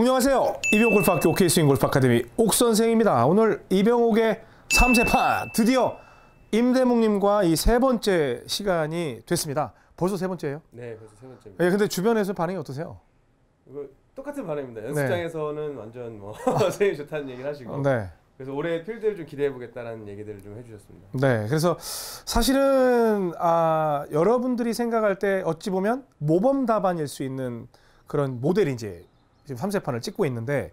안녕하세요. 이병골프학교 OK스윙 골프 아카데미 옥선생입니다. 오늘 이병옥의 3세판 드디어 임대묵님과 이 세 번째 시간이 됐습니다. 벌써 세 번째예요? 네, 벌써 세 번째입니다. 예, 근데 주변에서 반응이 어떠세요? 이거 똑같은 반응입니다. 연습장에서는 완전 뭐 생이 좋다는 얘기를 하시고 네. 그래서 올해 필드를 좀 기대해 보겠다라는 얘기들을 좀 해주셨습니다. 네. 그래서 사실은 아, 여러분들이 생각할 때 어찌 보면 모범 답안일 수 있는 그런 모델이 이제 지금 3세판을 찍고 있는데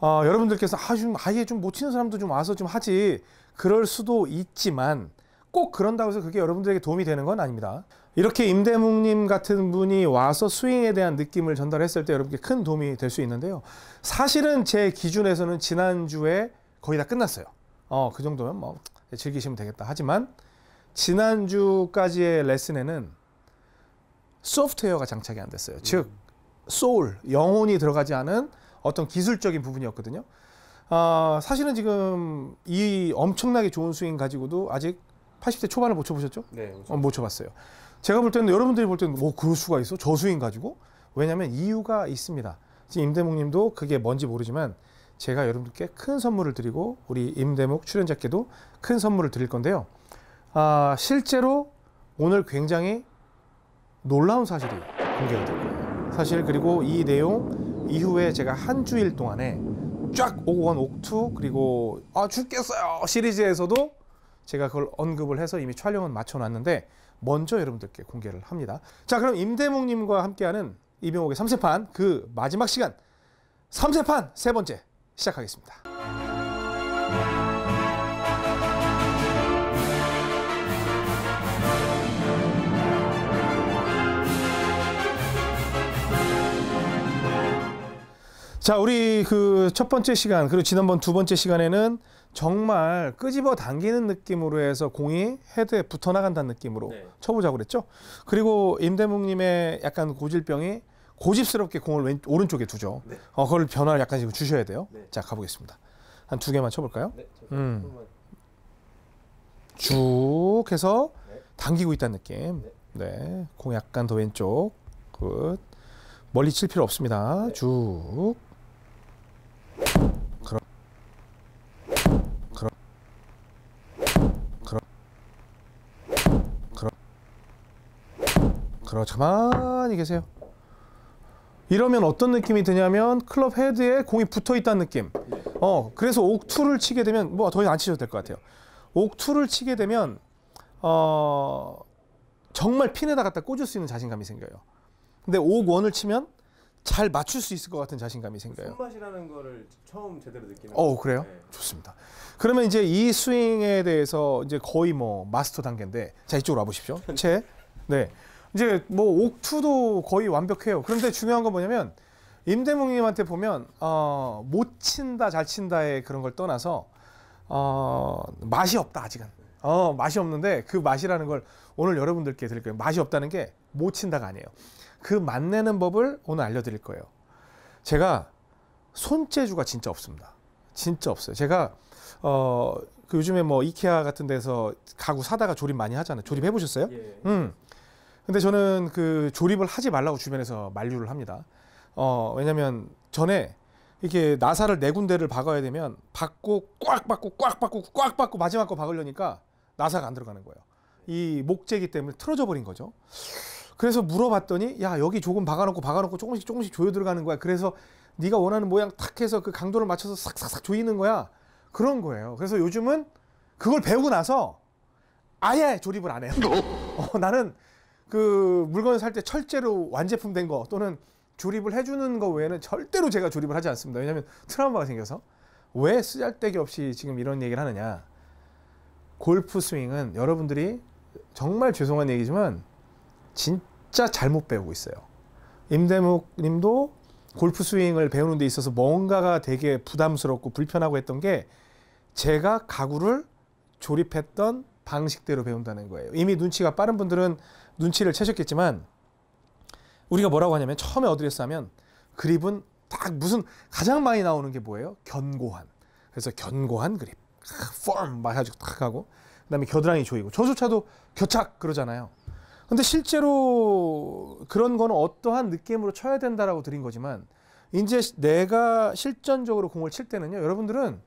어, 여러분들께서 아, 좀 아예 좀 못 치는 사람도 좀 와서 좀 하지 그럴 수도 있지만 꼭 그런다고 해서 그게 여러분들에게 도움이 되는 건 아닙니다. 이렇게 임대묵님 같은 분이 와서 스윙에 대한 느낌을 전달했을 때 여러분께 큰 도움이 될 수 있는데요. 사실은 제 기준에서는 지난주에 거의 다 끝났어요. 어, 그 정도면 뭐 즐기시면 되겠다. 하지만 지난주까지의 레슨에는 소프트웨어가 장착이 안 됐어요. 즉 소울, 영혼이 들어가지 않은 어떤 기술적인 부분이었거든요. 아, 사실은 지금 이 엄청나게 좋은 스윙 가지고도 아직 80대 초반을 못 쳐보셨죠? 네, 어, 못 쳐봤어요. 제가 볼 때는 여러분들이 볼 때는 뭐 그럴 수가 있어? 저 스윙 가지고? 왜냐하면 이유가 있습니다. 지금 임대묵님도 그게 뭔지 모르지만 제가 여러분들께 큰 선물을 드리고 우리 임대묵 출연자께도 큰 선물을 드릴 건데요. 아, 실제로 오늘 굉장히 놀라운 사실이 공개가 될 거예요. 사실 그리고 이 내용 이후에 제가 한 주일 동안에 쫙 오건 옥투 그리고 아 죽겠어요 시리즈에서도 제가 그걸 언급을 해서 이미 촬영은 마쳐놨는데 먼저 여러분들께 공개를 합니다. 자 그럼 임대묵님과 함께하는 이병옥의 3세판 그 마지막 시간 3세판 세 번째 시작하겠습니다. 자, 우리 그 첫 번째 시간, 그리고 지난번 두 번째 시간에는 정말 끄집어 당기는 느낌으로 해서 공이 헤드에 붙어 나간다는 느낌으로 네. 쳐보자고 그랬죠. 그리고 임대묵님의 약간 고질병이 고집스럽게 공을 왼, 오른쪽에 두죠. 네. 어, 그걸 변화를 약간 지금 주셔야 돼요. 네. 자, 가보겠습니다. 한 두 개만 쳐볼까요? 네, 음. 쭉 해서 네. 당기고 있다는 느낌. 네. 공 약간 더 왼쪽. Good. 멀리 칠 필요 없습니다. 네. 쭉. 그럼. 그럼. 그럼. 그럼. 그렇죠. 가만히 계세요. 이러면 어떤 느낌이 드냐면 클럽 헤드에 공이 붙어 있다는 느낌. 어, 그래서 옥투를 치게 되면 뭐 더 이상 안 치셔도 될 것 같아요. 옥투를 치게 되면 어 정말 핀에다 갖다 꽂을 수 있는 자신감이 생겨요. 근데 옥원을 치면 잘 맞출 수 있을 것 같은 자신감이 생겨요. 손맛이라는 거를 처음 제대로 느끼는. 어, 그래요? 네. 좋습니다. 그러면 이제 이 스윙에 대해서 이제 거의 뭐 마스터 단계인데 자 이쪽으로 와보십시오. 채. 네. 이제 뭐 옥투도 거의 완벽해요. 그런데 중요한 건 뭐냐면 임대묵님한테 보면 어, 못 친다 잘 친다의 그런 걸 떠나서 어, 맛이 없다 아직은. 어, 맛이 없는데 그 맛이라는 걸 오늘 여러분들께 드릴 거예요. 맛이 없다는 게 못 친다가 아니에요. 그 맛내는 법을 오늘 알려드릴 거예요. 제가 손재주가 진짜 없습니다. 진짜 없어요. 제가 어, 그 요즘에 뭐 이케아 같은 데서 가구 사다가 조립 많이 하잖아요. 조립해 보셨어요? 예. 음. 근데 저는 그 조립을 하지 말라고 주변에서 만류를 합니다. 어, 왜냐면 전에 이렇게 나사를 네 군데를 박아야 되면 박고 꽉 박고 꽉 박고 꽉 박고 마지막 거 박으려니까 나사가 안 들어가는 거예요. 이 목재기 때문에 틀어져 버린 거죠. 그래서 물어봤더니 야 여기 조금 박아놓고 박아놓고 조금씩 조금씩 조여 들어가는 거야. 그래서 네가 원하는 모양 탁 해서 그 강도를 맞춰서 싹싹싹 조이는 거야. 그런 거예요. 그래서 요즘은 그걸 배우고 나서 아예 조립을 안 해요. 어, 나는 그 물건을 살 때 철제로 완제품 된 거 또는 조립을 해주는 거 외에는 절대로 제가 조립을 하지 않습니다. 왜냐하면 트라우마가 생겨서 왜 쓰잘데기 없이 지금 이런 얘기를 하느냐. 골프 스윙은 여러분들이 정말 죄송한 얘기지만 진짜 잘못 배우고 있어요. 임대묵 님도 골프 스윙을 배우는 데 있어서 뭔가가 되게 부담스럽고 불편하고 했던 게 제가 가구를 조립했던 방식대로 배운다는 거예요. 이미 눈치가 빠른 분들은 눈치를 채셨겠지만 우리가 뭐라고 하냐면 처음에 어드레스 하면 그립은 딱 무슨 가장 많이 나오는 게 뭐예요? 견고한. 그래서 견고한 그립. 펌막 해가지고 탁 하고 그다음에 겨드랑이 조이고 저조차도 겨착 그러잖아요. 근데 실제로 그런 거는 어떠한 느낌으로 쳐야 된다라고 드린 거지만 이제 내가 실전적으로 공을 칠 때는요. 여러분들은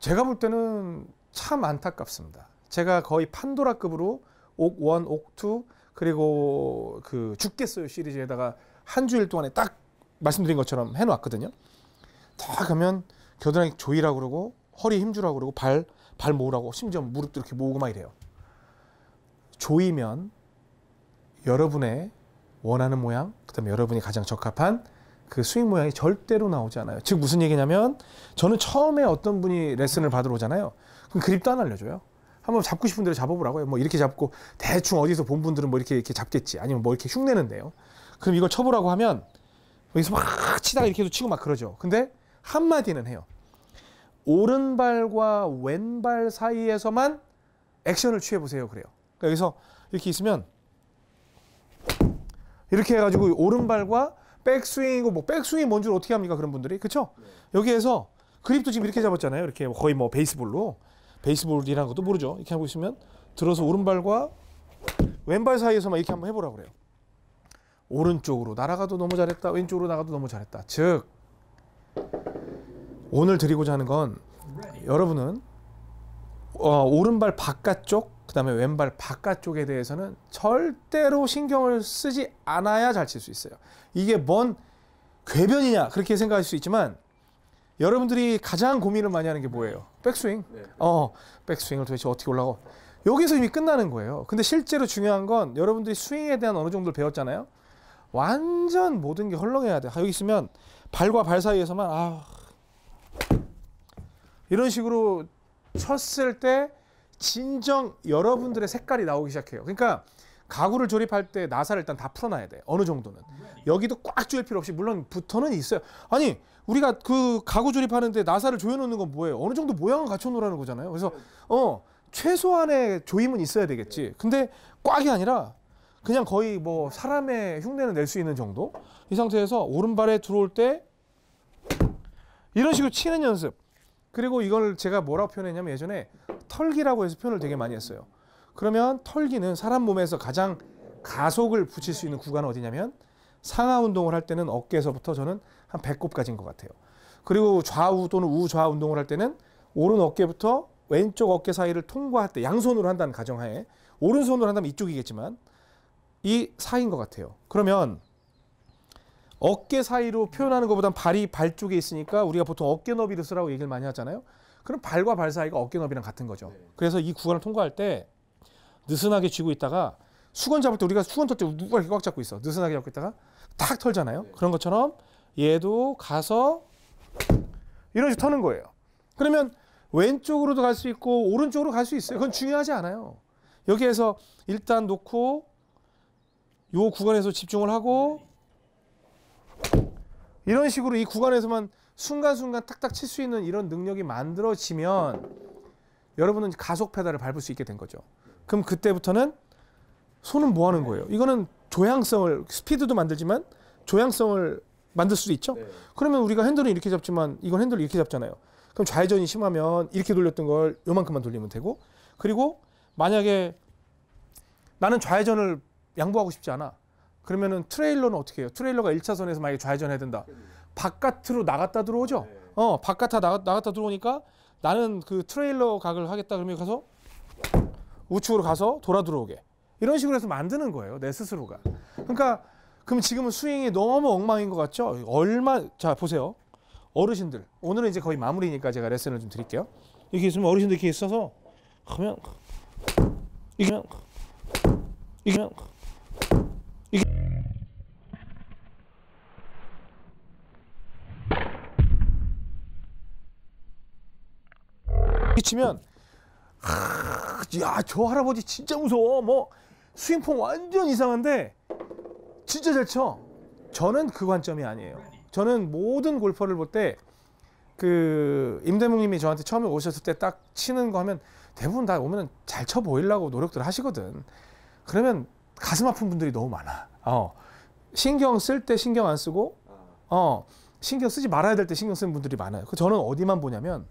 제가 볼 때는 참 안타깝습니다. 제가 거의 판도라급으로 옥1, 옥2 그리고 그 죽겠어요 시리즈에다가 한 주일 동안에 딱 말씀드린 것처럼 해놓았거든요. 다 가면 겨드랑이 조이라고 그러고 허리 힘주라고 그러고 발, 발 모으라고 심지어 무릎도 이렇게 모으고 막 이래요. 조이면 여러분의 원하는 모양, 그 다음에 여러분이 가장 적합한 그 스윙 모양이 절대로 나오지 않아요. 즉 무슨 얘기냐면 저는 처음에 어떤 분이 레슨을 받으러 오잖아요. 그럼 그립도 안 알려줘요. 한번 잡고 싶은 대로 잡아보라고요. 뭐 이렇게 잡고 대충 어디서 본 분들은 뭐 이렇게 이렇게 잡겠지. 아니면 뭐 이렇게 흉내는데요. 그럼 이걸 쳐보라고 하면 여기서 막 치다가 이렇게도 치고 막 그러죠. 근데 한 마디는 해요. 오른발과 왼발 사이에서만 액션을 취해 보세요. 그래요. 그러니까 여기서 이렇게 있으면 이렇게 해가지고 오른발과 백스윙이고 뭐 백스윙이 뭔 줄 어떻게 합니까 그런 분들이 그렇죠? 여기에서 그립도 지금 이렇게 잡았잖아요. 이렇게 거의 뭐 베이스볼로 베이스볼이라는 것도 모르죠. 이렇게 하고 있으면 들어서 오른발과 왼발 사이에서만 이렇게 한번 해보라 그래요. 오른쪽으로 날아가도 너무 잘했다. 왼쪽으로 나가도 너무 잘했다. 즉 오늘 드리고자 하는 건 여러분은 어, 오른발 바깥쪽 그다음에 왼발 바깥쪽에 대해서는 절대로 신경을 쓰지 않아야 잘 칠 수 있어요. 이게 뭔 궤변이냐 그렇게 생각할 수 있지만 여러분들이 가장 고민을 많이 하는 게 뭐예요? 백스윙. 네. 어, 백스윙을 도대체 어떻게 올라가? 여기서 이미 끝나는 거예요. 근데 실제로 중요한 건 여러분들이 스윙에 대한 어느 정도를 배웠잖아요. 완전 모든 게 헐렁해야 돼. 아, 여기 있으면 발과 발 사이에서만 아 이런 식으로 쳤을 때 진정 여러분들의 색깔이 나오기 시작해요. 그러니까 가구를 조립할 때 나사를 일단 다 풀어놔야 돼. 어느 정도는. 여기도 꽉 조일 필요 없이 물론 붙어는 있어요. 아니 우리가 그 가구 조립하는데 나사를 조여놓는 건 뭐예요? 어느 정도 모양을 갖춰놓으라는 거잖아요. 그래서 어 최소한의 조임은 있어야 되겠지. 근데 꽉이 아니라 그냥 거의 뭐 사람의 흉내는 낼 수 있는 정도 이 상태에서 오른발에 들어올 때 이런 식으로 치는 연습 그리고 이걸 제가 뭐라고 표현했냐면 예전에 털기라고 해서 표현을 되게 많이 했어요 그러면 털기는 사람 몸에서 가장 가속을 붙일 수 있는 구간은 어디냐면 상하 운동을 할 때는 어깨에서부터 저는 한 배꼽까지인 것 같아요 그리고 좌우 또는 우좌 운동을 할 때는 오른 어깨부터 왼쪽 어깨 사이를 통과할 때 양손으로 한다는 가정하에 오른손으로 한다면 이쪽이겠지만 이 사이인 것 같아요. 그러면 어깨 사이로 표현하는 것보단 발이 발 쪽에 있으니까 우리가 보통 어깨 너비를 쓰라고 얘기를 많이 하잖아요. 그럼 발과 발 사이가 어깨 너비랑 같은 거죠. 그래서 이 구간을 통과할 때 느슨하게 쥐고 있다가 수건 잡을 때 우리가 수건 털때 누가 이렇게 꽉 잡고 있어. 느슨하게 잡고 있다가 탁 털잖아요. 그런 것처럼 얘도 가서 이런 식으로 터는 거예요. 그러면 왼쪽으로도 갈 수 있고 오른쪽으로 갈 수 있어요. 그건 중요하지 않아요. 여기에서 일단 놓고 요 구간에서 집중을 하고 이런 식으로 이 구간에서만 순간순간 탁탁 칠 수 있는 이런 능력이 만들어지면 여러분은 가속 페달을 밟을 수 있게 된 거죠. 그럼 그때부터는 손은 뭐 하는 거예요? 이거는 조향성을 스피드도 만들지만 조향성을 만들 수도 있죠. 네. 그러면 우리가 핸들은 이렇게 잡지만 이건 핸들을 이렇게 잡잖아요. 그럼 좌회전이 심하면 이렇게 돌렸던 걸 요만큼만 돌리면 되고 그리고 만약에 나는 좌회전을 양보하고 싶지 않아. 그러면은 트레일러는 어떻게 해요? 트레일러가 1차선에서 만약에 좌회전해야 된다. 바깥으로 나갔다 들어오죠. 네. 어, 바깥에 나갔다 들어오니까 나는 그 트레일러 각을 하겠다 그러면 가서 우측으로 가서 돌아 들어오게. 이런 식으로 해서 만드는 거예요. 내 스스로가. 그러니까 그럼 지금은 스윙이 너무 엉망인 것 같죠? 얼마 자 보세요. 어르신들 오늘은 이제 거의 마무리니까 제가 레슨을 좀 드릴게요. 이렇게 있으면 어르신들 이렇게 있어서 하면 이게 이게 이게 이렇게 치면 야 저 할아버지 진짜 무서워 뭐 스윙폼 완전 이상한데 진짜 잘 쳐. 저는 그 관점이 아니에요. 저는 모든 골퍼를 볼 때 그 임대묵님이 저한테 처음에 오셨을 때 딱 치는 거 하면 대부분 다 오면 잘 쳐 보이려고 노력들 하시거든. 그러면 가슴 아픈 분들이 너무 많아. 어. 신경 쓸 때 신경 안 쓰고 아, 어 신경 쓰지 말아야 될 때 신경 쓰는 분들이 많아요. 그 저는 어디만 보냐면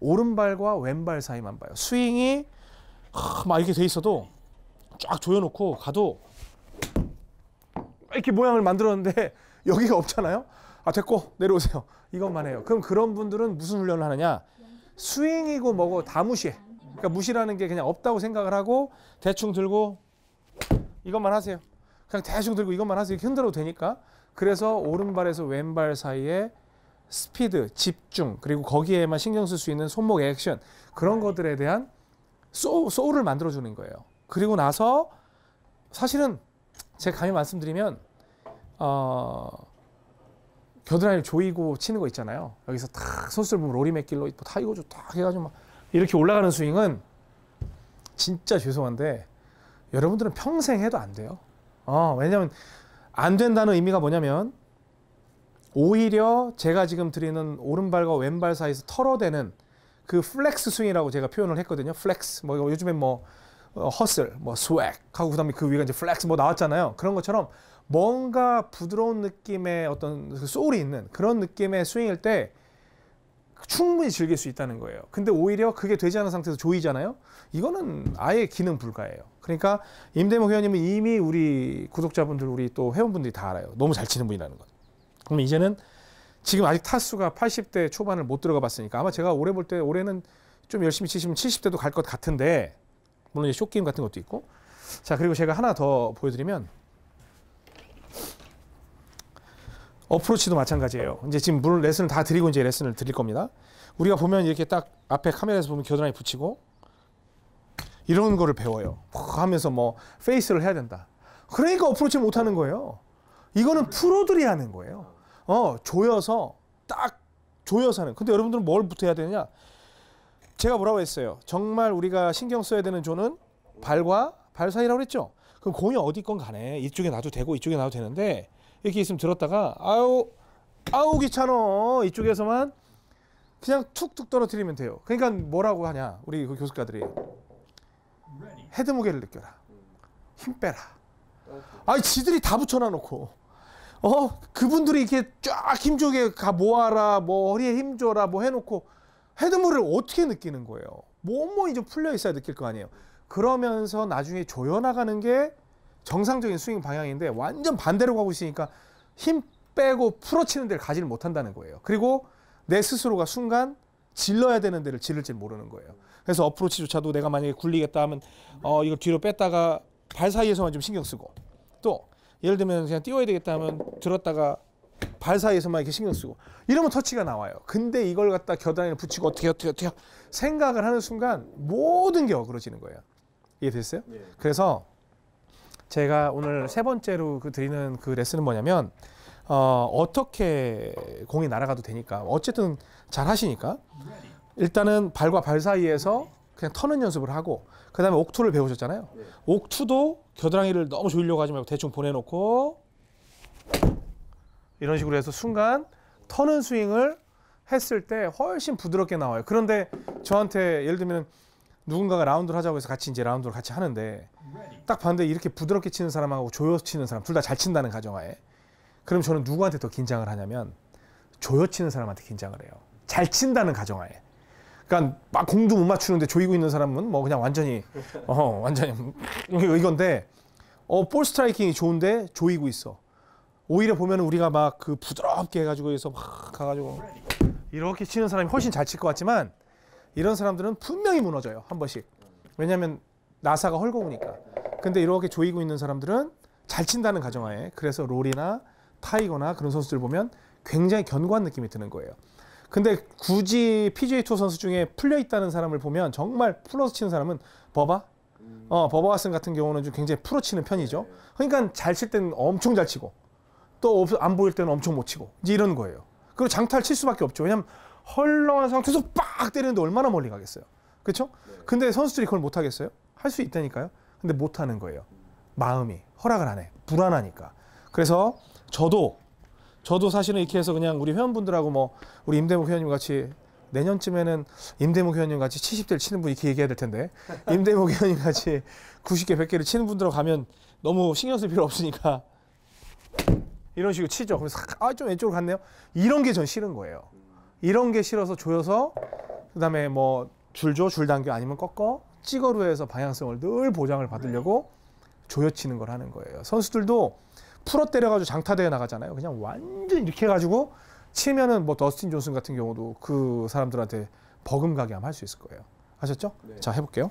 오른발과 왼발 사이만 봐요. 스윙이 하, 막 이렇게 돼 있어도 쫙 조여놓고 가도 이렇게 모양을 만들었는데 여기가 없잖아요. 아 됐고 내려오세요. 이것만 해요. 그럼 그런 분들은 무슨 훈련을 하느냐? 스윙이고 뭐고 다 무시해. 그러니까 무시라는 게 그냥 없다고 생각을 하고 대충 들고 이것만 하세요. 그냥 대충 들고 이것만 하세요. 흔들어도 되니까. 그래서 오른발에서 왼발 사이에 스피드, 집중, 그리고 거기에만 신경 쓸 수 있는 손목 액션 그런 것들에 대한 소, 소울을 만들어주는 거예요. 그리고 나서 사실은 제가 감히 말씀드리면 어, 겨드랑이를 조이고 치는 거 있잖아요. 여기서 탁 선수들 보면 로리 맥길로이 뭐 타이거 우즈 딱 해가지고 막 이렇게 올라가는 스윙은 진짜 죄송한데 여러분들은 평생 해도 안 돼요. 어, 왜냐면 안 된다는 의미가 뭐냐면 오히려 제가 지금 드리는 오른발과 왼발 사이에서 털어대는 그 flex 스윙이라고 제가 표현을 했거든요. flex. 뭐 요즘에 뭐 어, hustle, 뭐 swag 하고 그다음에 그 위가 이제 flex 뭐 나왔잖아요. 그런 것처럼 뭔가 부드러운 느낌의 어떤 그 soul이 있는 그런 느낌의 스윙일 때 충분히 즐길 수 있다는 거예요. 근데 오히려 그게 되지 않은 상태에서 조이잖아요. 이거는 아예 기능 불가예요. 그러니까 임대묵 회원님은 이미 우리 구독자분들, 우리 또 회원분들이 다 알아요. 너무 잘 치는 분이라는 거. 그럼 이제는 지금 아직 타수가 80대 초반을 못 들어가 봤으니까 아마 제가 올해 볼 때 올해는 좀 열심히 치시면 70대도 갈 것 같은데 물론 이제 쇼게임 같은 것도 있고 자 그리고 제가 하나 더 보여드리면 어프로치도 마찬가지예요. 이제 지금 물론 레슨을 다 드리고 이제 레슨을 드릴 겁니다. 우리가 보면 이렇게 딱 앞에 카메라에서 보면 겨드랑이 붙이고 이런 거를 배워요. 하면서 뭐 페이스를 해야 된다. 그러니까 어프로치 못 하는 거예요. 이거는 프로들이 하는 거예요. 어, 조여서 딱 조여서 하는. 근데 여러분들은 뭘 붙어야 되느냐? 제가 뭐라고 했어요? 정말 우리가 신경 써야 되는 zone은 발과 발 사이라고 그랬죠? 그럼 공이 어디 건 간에 이쪽에 놔도 되고 이쪽에 놔도 되는데 이렇게 있으면 들었다가 아우 아우 귀찮어 이쪽에서만 그냥 툭툭 떨어뜨리면 돼요. 그러니까 뭐라고 하냐 우리 그 교습가들이 헤드 무게를 느껴라, 힘 빼라. 아니 지들이 다 붙여놔 놓고 어 그분들이 이렇게 쫙 힘주게 가 모아라 뭐 허리에 힘 줘라 뭐 해놓고 헤드무를 어떻게 느끼는 거예요? 몸이 좀 풀려 있어야 느낄 거 아니에요. 그러면서 나중에 조여나가는 게 정상적인 스윙 방향인데 완전 반대로 가고 있으니까 힘 빼고 풀어치는 데를 가지를 못한다는 거예요. 그리고 내 스스로가 순간 질러야 되는 데를 지를지 모르는 거예요. 그래서 어프로치조차도 내가 만약에 굴리겠다 하면 어 이걸 뒤로 뺐다가 발 사이에서만 좀 신경 쓰고 또 예를 들면 그냥 띄워야 되겠다 하면 들었다가 발 사이에서만 이렇게 신경 쓰고 이러면 터치가 나와요. 근데 이걸 갖다 겨드랑이를 붙이고 어떻게 어떻게 어떻게 생각을 하는 순간 모든 게 어그러지는 거예요. 이해됐어요? 예. 그래서 제가 오늘 세 번째로 그 드리는 그 레슨은 뭐냐면 어, 어떻게 공이 날아가도 되니까 어쨌든 잘 하시니까 일단은 발과 발 사이에서 그냥 터는 연습을 하고 그 다음에 옥투를 배우셨잖아요. 네. 옥투도 겨드랑이를 너무 조이려고 하지 말고 대충 보내놓고 이런 식으로 해서 순간 터는 스윙을 했을 때 훨씬 부드럽게 나와요. 그런데 저한테 예를 들면 누군가가 라운드를 하자고 해서 같이 이제 라운드를 같이 하는데 딱 봤는데 이렇게 부드럽게 치는 사람하고 조여 치는 사람 둘 다 잘 친다는 가정하에 그럼 저는 누구한테 더 긴장을 하냐면 조여 치는 사람한테 긴장을 해요. 잘 친다는 가정하에. 그러니까 막 공도 못 맞추는데 조이고 있는 사람은 뭐 그냥 완전히 어 완전히 이건데 어 볼 스트라이킹이 좋은데 조이고 있어. 오히려 보면 우리가 막 그 부드럽게 해가지고 해서 막 가가지고 이렇게 치는 사람이 훨씬 잘 칠 것 같지만 이런 사람들은 분명히 무너져요 한 번씩. 왜냐하면 나사가 헐거우니까. 근데 이렇게 조이고 있는 사람들은 잘 친다는 가정하에 그래서 롤이나 타이거나 그런 선수들 보면 굉장히 견고한 느낌이 드는 거예요. 근데 굳이 PGA 투어 선수 중에 풀려 있다는 사람을 보면 정말 풀어서 치는 사람은 버바, 어 버바 왓슨 같은 경우는 좀 굉장히 풀어 치는 편이죠. 그러니까 잘 칠 때는 엄청 잘 치고 또 안 보일 때는 엄청 못 치고 이제 이런 거예요. 그리고 장타를 칠 수밖에 없죠. 왜냐면 헐렁한 상태에서 빡 때리는데 얼마나 멀리 가겠어요. 그렇죠? 근데 선수들이 그걸 못 하겠어요? 할 수 있다니까요. 근데 못 하는 거예요. 마음이 허락을 안 해. 불안하니까. 그래서 저도 저도 사실은 이렇게 해서 그냥 우리 회원분들하고 뭐 우리 임대목 회원님 같이 내년쯤에는 임대목 회원님 같이 70대를 치는 분 이렇게 얘기해야 될 텐데 임대목 회원님 같이 90개 100개를 치는 분들하고 가면 너무 신경 쓸 필요 없으니까 이런 식으로 치죠. 그래서 아좀 왼쪽으로 갔네요. 이런 게 전 싫은 거예요. 이런 게 싫어서 조여서 그다음에 뭐 줄줘 줄 당겨 아니면 꺾어 찌거루에서 방향성을 늘 보장을 받으려고 조여치는 걸 하는 거예요. 선수들도 풀어 때려가지고 장타대회 나가잖아요. 그냥 완전 이렇게 해가지고 치면은 뭐 더스틴 존슨 같은 경우도 그 사람들한테 버금가게 하면 할 수 있을 거예요. 아셨죠? 네. 자 해볼게요.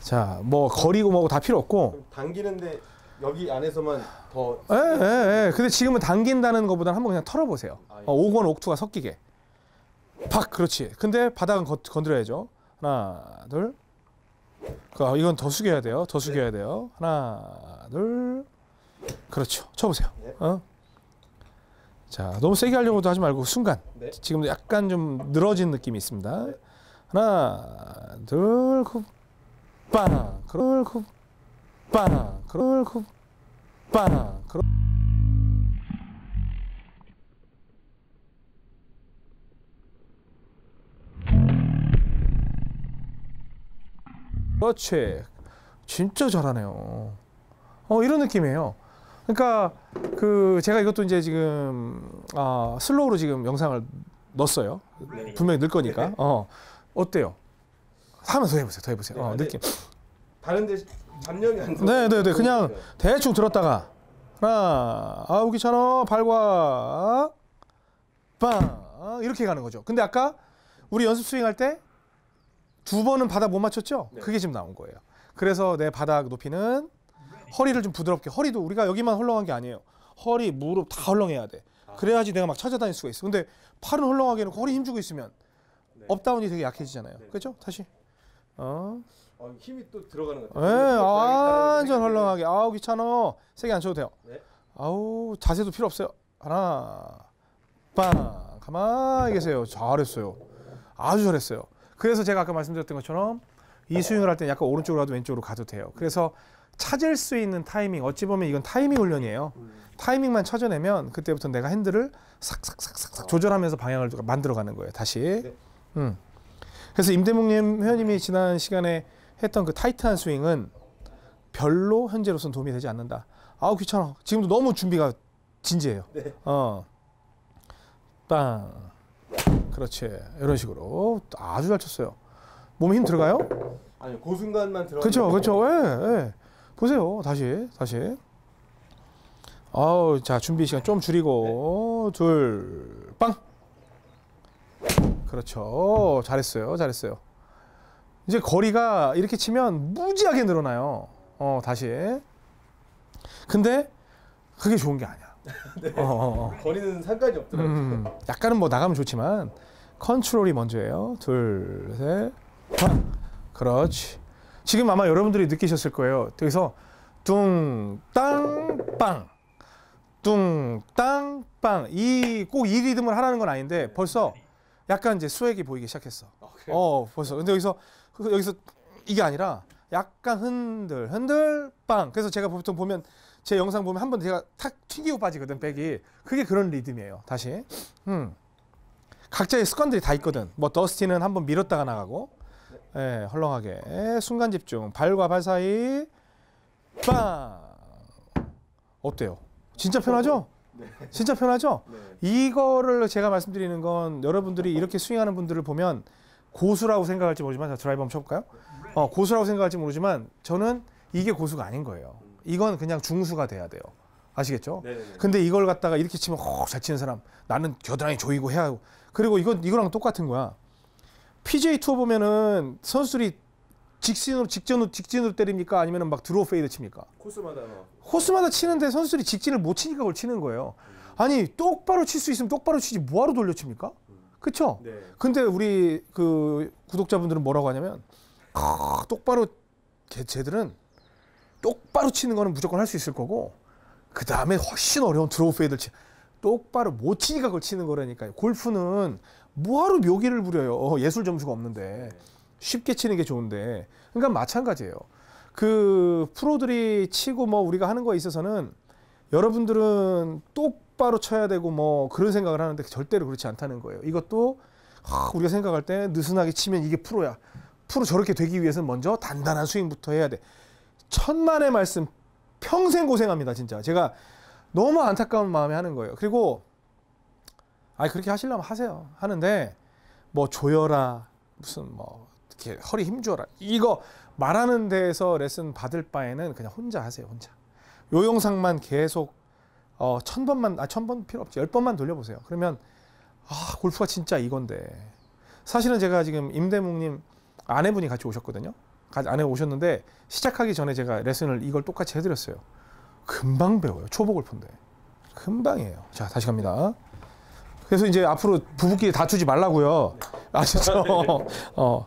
자 뭐 거리고 뭐고 다 필요 없고 당기는데 여기 안에서만 더 예, 예, 예. 근데 지금은 당긴다는 것보다는 한번 그냥 털어보세요. 아, 예. 어, 옥원 옥투가 섞이게. 팍, 그렇지. 근데 바닥은 거, 건드려야죠. 하나, 둘. 그, 아, 이건 더 숙여야 돼요. 더 숙여야 돼요. 하나, 둘. 그렇죠. 쳐보세요. 네. 어? 자, 너무 세게 하려고도 하지 말고 순간. 네. 지금도 약간 좀 늘어진 느낌이 있습니다. 네. 하나, 둘, 굽, 빵, 그럴 굽, 빵, 그럴 굽, 빵, 그럴. 그렇지. 진짜 잘하네요. 어 이런 느낌이에요. 그러니까 그 제가 이것도 이제 지금 아 슬로우로 지금 영상을 넣었어요. 네. 분명히 넣을 거니까. 어 어때요? 하나 더 해보세요. 더 해보세요. 어, 네, 느낌. 다른데 잡념이 안 들어. 네, 네, 네. 그냥 대충 들었다가 하나 아우 귀찮아 발과 빵 이렇게 가는 거죠. 근데 아까 우리 연습 스윙 할 때 두 번은 바닥 못 맞췄죠? 네. 그게 지금 나온 거예요. 그래서 내 바닥 높이는 허리를 좀 부드럽게 허리도 우리가 여기만 헐렁한 게 아니에요. 허리, 무릎 다 헐렁해야 돼. 그래야지 내가 막 찾아다닐 수가 있어. 근데 팔은 헐렁하게 해놓고 허리 힘주고 있으면 네. up down이 되게 약해지잖아요. 네. 그렇죠? 다시. 어. 어, 힘이 또 들어가는 것 예, 같아요. 완전 헐렁하게. 아우 귀찮아. 세게 안 쳐도 돼요. 네. 아우 자세도 필요 없어요. 하나, 빵. 가만히 계세요. 잘했어요. 아주 잘했어요. 그래서 제가 아까 말씀드렸던 것처럼 이 스윙을 할때 약간 오른쪽으로 가도 왼쪽으로 가도 돼요. 그래서 찾을 수 있는 타이밍. 어찌 보면 이건 타이밍 훈련이에요. 음. 타이밍만 찾아내면 그때부터 내가 핸들을 싹싹싹싹 조절하면서 방향을 만들어가는 거예요. 다시. 네. 음. 그래서 임대묵님 회원님이 지난 시간에 했던 그 타이트한 스윙은 별로 현재로서는 도움이 되지 않는다. 아우 귀찮아. 지금도 너무 준비가 진지해요. 네. 어. 빵. 그렇지. 이런 식으로 아주 잘 쳤어요. 몸에 힘 들어가요? 아니 그 순간만 들어. 그렇죠, 그렇죠. 예, 예. 보세요, 다시, 다시. 아우, 자 준비 시간 좀 줄이고 둘, 빵. 그렇죠, 잘했어요, 잘했어요. 이제 거리가 이렇게 치면 무지하게 늘어나요. 어, 다시. 근데 그게 좋은 게 아니야. 어, 어, 어. 거리는 상관이 없더라고요. 음, 약간은 뭐 나가면 좋지만 컨트롤이 먼저예요. 둘, 셋, 빵. 그렇지. 지금 아마 여러분들이 느끼셨을 거예요. 그래서 뚱땅 빵, 뚱땅 빵. 이 꼭 이 리듬을 하라는 건 아닌데 벌써 약간 이제 수액이 보이기 시작했어. 아? 어, 벌써. 근데 여기서 그- 여기서 이게 아니라 약간 흔들 흔들 빵. 그래서 제가 보통 보면 제 영상 보면 한 번 제가 탁 튀기고 빠지거든 백이. 그게 그런 리듬이에요. 다시. 음. 각자의 습관들이 다 있거든. 뭐 더스티는 한 번 밀었다가 나가고, 예, 헐렁하게 순간 집중. 발과 발 사이 빵. 어때요? 진짜 편하죠? 네. 진짜 편하죠? 네. 이거를 제가 말씀드리는 건 여러분들이 이렇게 스윙하는 분들을 보면 고수라고 생각할지 모르지만 자 드라이브 한번 쳐볼까요? 어, 고수라고 생각할지 모르지만 저는 이게 고수가 아닌 거예요. 이건 그냥 중수가 돼야 돼요. 아시겠죠? 네. 네. 근데 이걸 갖다가 이렇게 치면 허, 잘 치는 사람 나는 겨드랑이 조이고 해야 하고 그리고 이건 이거랑 똑같은 거야. PGA 투어 보면은 선수들이 직진으로 직전으로 직진으로 때립니까 아니면은 막 draw fade 칩니까? 코스마다 뭐. 코스마다 치는데 선수들이 직진을 못 치니까 그걸 치는 거예요. 아니 똑바로 칠 수 있으면 똑바로 치지 뭐하러 돌려 칩니까? 그쵸? 네. 근데 우리 그 구독자분들은 뭐라고 하냐면 아, 똑바로 걔 쟤들은 똑바로 치는 거는 무조건 할 수 있을 거고 그 다음에 훨씬 어려운 draw fade를 치 똑바로 못 치니까 그걸 치는 거라니까요. 골프는 뭐하러 묘기를 부려요. 어, 예술 점수가 없는데 쉽게 치는 게 좋은데 그러니까 마찬가지예요. 그 프로들이 치고 뭐 우리가 하는 거에 있어서는 여러분들은 똑바로 쳐야 되고 뭐 그런 생각을 하는데 절대로 그렇지 않다는 거예요. 이것도 하, 우리가 생각할 때 느슨하게 치면 이게 프로야. 프로 저렇게 되기 위해서는 먼저 단단한 스윙부터 해야 돼. 천만의 말씀 평생 고생합니다 진짜. 제가 너무 안타까운 마음에 하는 거예요. 그리고 아 그렇게 하시려면 하세요. 하는데 뭐 조여라 무슨 뭐 이렇게 허리 힘줘라 이거 말하는 데에서 레슨 받을 바에는 그냥 혼자 하세요 혼자 요 영상만 계속 어, 천 번만 아 천 번 필요 없지 열 번만 돌려보세요. 그러면 아 골프가 진짜 이건데 사실은 제가 지금 임대묵님 아내분이 같이 오셨거든요. 가- 아내 오셨는데 시작하기 전에 제가 레슨을 이걸 똑같이 해드렸어요. 금방 배워요. 초보 골프인데 금방이에요. 자 다시 갑니다. 그래서 이제 앞으로 부부끼리 다투지 말라고요. 아시죠? 어,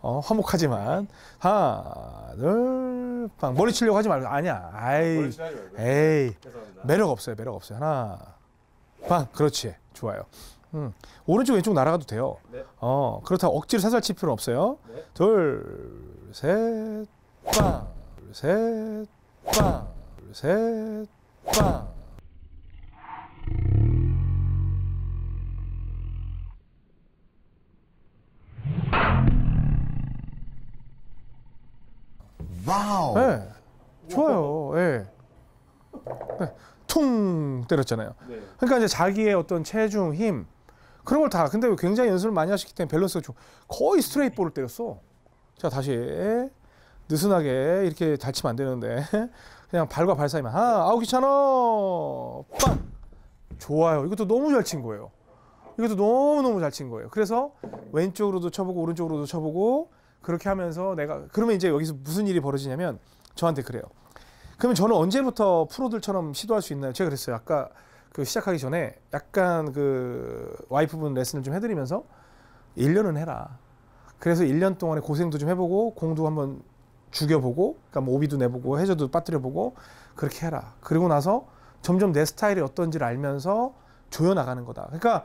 어, 화목하지만 하나 둘 빵 머리 치려고 하지 말고 아니야. 아이. 에이. 매력 없어요. 매력 없어요. 하나 빵 그렇지 좋아요. 음, 오른쪽 왼쪽 날아가도 돼요. 네. 어 그렇다고 억지로 살살 칠 필요는 없어요. 네. 둘 셋 빵 둘 셋 빵 둘 셋 빵 wow. 네, 좋아요. 예. 네. 퉁 때렸잖아요. 네. 그러니까 이제 자기의 어떤 체중, 힘 그런 걸 다. 근데 굉장히 연습을 많이 하셨기 때문에 밸런스가 좀 거의 스트레이트 볼을 때렸어. 자 다시 느슨하게 이렇게 잘 치면 안 되는데 그냥 발과 발 사이만 하나 아우 귀찮아 빵 좋아요. 이것도 너무 잘 친 거예요. 이것도 너무 너무 잘 친 거예요. 그래서 왼쪽으로도 쳐보고 오른쪽으로도 쳐보고 그렇게 하면서 내가 그러면 이제 여기서 무슨 일이 벌어지냐면 저한테 그래요. 그러면 저는 언제부터 프로들처럼 시도할 수 있나요? 제가 그랬어요. 아까 그 시작하기 전에 약간 그 와이프분 레슨을 좀 해드리면서 1년은 해라. 그래서 1년 동안에 고생도 좀 해보고 공도 한번 죽여보고, 그러니까 뭐 오비도 내보고 해저도 빠뜨려보고 그렇게 해라. 그리고 나서 점점 내 스타일이 어떤지를 알면서 조여 나가는 거다. 그러니까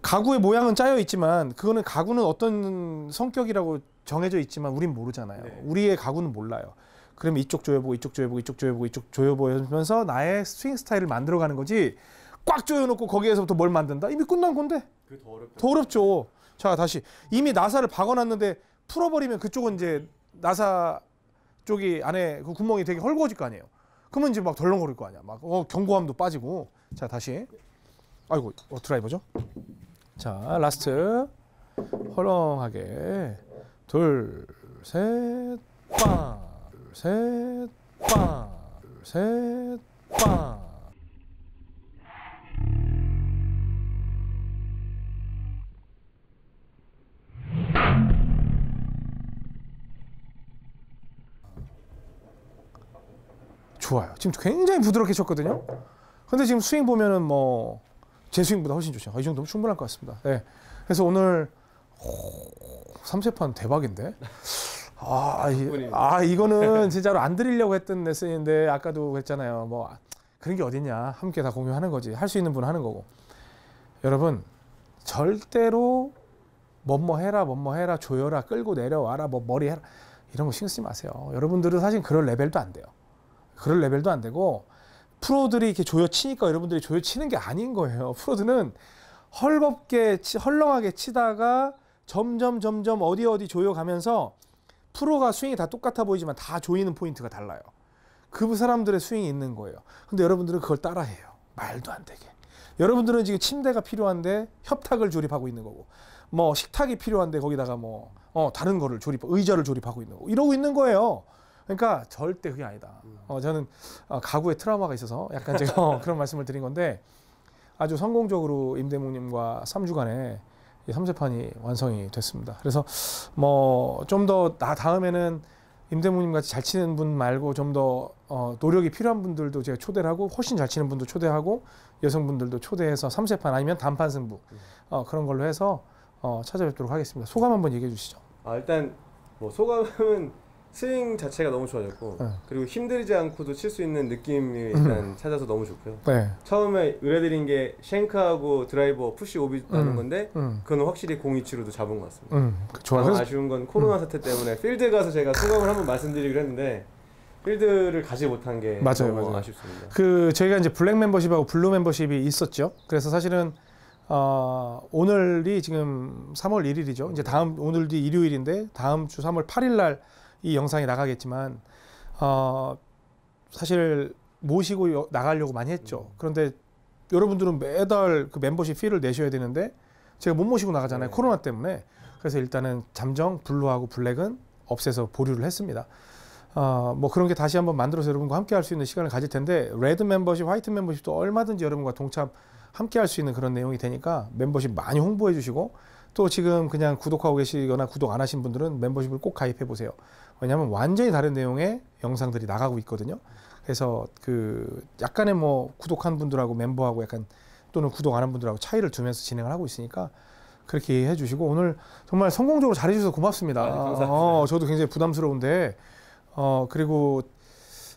가구의 모양은 짜여 있지만 그거는 가구는 어떤 성격이라고 정해져 있지만 우린 모르잖아요. 네. 우리의 가구는 몰라요. 그러면 이쪽 조여보고 이쪽 조여보고 이쪽 조여보고 이쪽 조여보면서 나의 스윙 스타일을 만들어가는 거지 꽉 조여놓고 거기에서부터 뭘 만든다? 이미 끝난 건데 더. 더 어렵죠. 자 다시 이미 나사를 박아놨는데 풀어버리면 그쪽은 이제 나사 쪽이 안에 그 구멍이 되게 헐거워질 거 아니에요. 그러면 이제 막 덜렁거릴 거 아니야. 막 어, 견고함도 빠지고. 자 다시. 아이고 어, 드라이버죠. 자 last 헐렁하게 둘셋 빵. 둘셋 빵. 둘셋 빵. 좋아요. 지금 굉장히 부드럽게 쳤거든요. 근데 지금 스윙 보면은 뭐 제 스윙보다 훨씬 좋죠. 이 정도면 충분할 것 같습니다. 네. 그래서 오늘 오, 3세판 대박인데. 아, 이. 아 이거는 진짜로 안 드리려고 했던 레슨인데 아까도 그랬잖아요. 뭐 그런 게 어딨냐. 함께 다 공유하는 거지. 할 수 있는 분은 하는 거고. 여러분 절대로 뭐뭐 해라, 뭐뭐 해라, 조여라, 끌고 내려와라, 뭐 머리 해라 이런 거 신경 쓰지 마세요. 여러분들은 사실 그럴 레벨도 안 돼요. 그럴 레벨도 안 되고 프로들이 이렇게 조여 치니까 여러분들이 조여 치는 게 아닌 거예요. 프로들은 헐겁게 치, 헐렁하게 치다가 점점 점점 어디 어디 조여 가면서 프로가 스윙이 다 똑같아 보이지만 다 조이는 포인트가 달라요. 그 사람들의 스윙이 있는 거예요. 근데 여러분들은 그걸 따라해요. 말도 안 되게. 여러분들은 지금 침대가 필요한데 협탁을 조립하고 있는 거고, 뭐 식탁이 필요한데 거기다가 뭐 어, 다른 거를 조립, 의자를 조립하고 있는 거고 이러고 있는 거예요. 그러니까 절대 그게 아니다. 어, 저는 어, 가구에 트라우마가 있어서 약간 제가 어, 그런 말씀을 드린 건데 아주 성공적으로 임대묵님과 3주간에 이 3세판이 완성이 됐습니다. 그래서 뭐 좀 더 나 다음에는 임대묵님 같이 잘 치는 분 말고 좀 더 어, 노력이 필요한 분들도 제가 초대를 하고 훨씬 잘 치는 분도 초대하고 여성분들도 초대해서 3세판 아니면 단판 승부 어, 그런 걸로 해서 어, 찾아뵙도록 하겠습니다. 소감 한번 얘기해 주시죠. 아 일단 뭐 소감은 스윙 자체가 너무 좋아졌고 네. 그리고 힘들지 않고도 칠 수 있는 느낌이 일단 찾아서 너무 좋고요. 네. 처음에 의뢰드린 게 shank하고 드라이버 push OB 하는 음. 건데 음, 그건 확실히 공이치로도 잡은 것 같습니다. 음. 다만 그래서 아쉬운 건 코로나 사태 때문에 필드 가서 제가 소감을 한번 말씀드리기로 했는데 필드를 가지 못한 게 맞아요, 너무 맞아요. 아쉽습니다. 그 저희가 이제 black 멤버십하고 blue 멤버십이 있었죠. 그래서 사실은 어, 오늘이 지금 3월 1일이죠. 이제 다음 오늘이 일요일인데 다음 주 3월 8일 날 이 영상이 나가겠지만 어, 사실 모시고 여- 나가려고 많이 했죠. 그런데 여러분들은 매달 그 멤버십 fee를 내셔야 되는데 제가 못 모시고 나가잖아요. 네. 코로나 때문에. 그래서 일단은 잠정 blue하고 black은 없애서 보류를 했습니다. 어, 뭐 그런 게 다시 한번 만들어서 여러분과 함께 할 수 있는 시간을 가질 텐데 red 멤버십, white 멤버십도 얼마든지 여러분과 동참 함께 할 수 있는 그런 내용이 되니까 멤버십 많이 홍보해 주시고 또 지금 그냥 구독하고 계시거나 구독 안 하신 분들은 멤버십을 꼭 가입해 보세요. 왜냐하면 완전히 다른 내용의 영상들이 나가고 있거든요. 그래서 그 약간의 뭐 구독한 분들하고 멤버하고 약간 또는 구독 안 한 분들하고 차이를 두면서 진행을 하고 있으니까 그렇게 해주시고 오늘 정말 성공적으로 잘해주셔서 고맙습니다. 아, 네. 어, 저도 굉장히 부담스러운데 어 그리고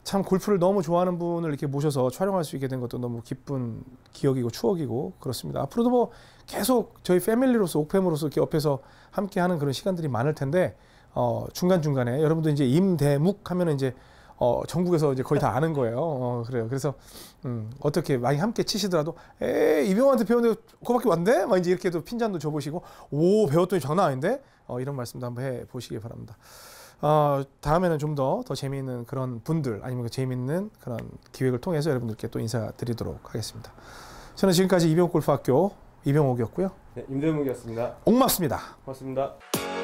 참 골프를 너무 좋아하는 분을 이렇게 모셔서 촬영할 수 있게 된 것도 너무 기쁜 기억이고 추억이고 그렇습니다. 앞으로도 뭐 계속 저희 패밀리로서 옥팸으로서 이렇게 옆에서 함께하는 그런 시간들이 많을 텐데 어 중간 중간에 여러분들 이제 임대묵 하면은 이제 어 전국에서 이제 거의 다 아는 거예요. 어 그래요. 그래서 음 어떻게 많이 함께 치시더라도 에 이병헌한테 배웠는데 그거밖에 왔는데 막 이제 이렇게도 핀잔도 줘보시고 오 배웠더니 장난 아닌데 어 이런 말씀도 한번 해 보시기 바랍니다. 어, 다음에는 좀 더더 재미있는 그런 분들 아니면 그 재미있는 그런 기획을 통해서 여러분들께 또 인사드리도록 하겠습니다. 저는 지금까지 이병옥 골프학교 이병옥이었고요. 네, 임대묵이었습니다. 옥맙습니다. 고맙습니다.